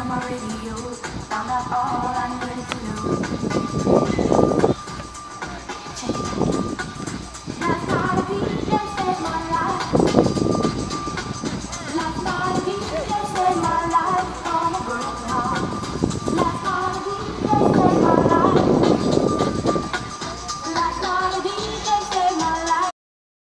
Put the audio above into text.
on my radio, found out all I needed to know. Change.